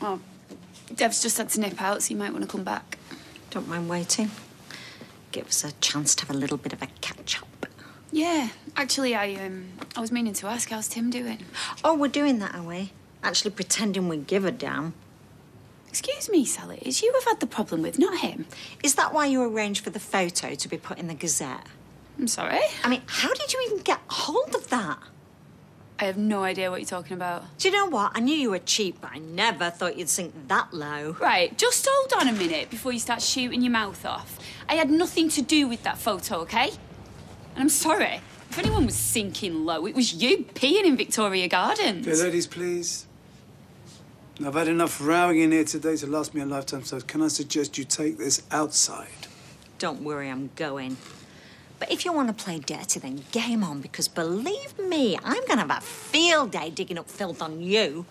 Oh, Dev's just had to nip out, so you might want to come back. Don't mind waiting. Give us a chance to have a little bit of a catch up. Yeah, actually, I um, I was meaning to ask, how's Tim doing? Oh, we're doing that, are we? Actually pretending we give a damn. Excuse me, Sally, it's you I've had the problem with, not him. Is that why you arranged for the photo to be put in the Gazette? I'm sorry. I mean, how did you even get hold of that? I have no idea what you're talking about. Do you know what? I knew you were cheap, but I never thought you'd sink that low. Right, just hold on a minute before you start shooting your mouth off. I had nothing to do with that photo, okay? And I'm sorry. If anyone was sinking low, it was you peeing in Victoria Gardens. Okay, ladies, please. I've had enough rowing in here today to last me a lifetime, so can I suggest you take this outside? Don't worry, I'm going. But if you want to play dirty, then game on, because believe me, I'm going to have a field day digging up filth on you.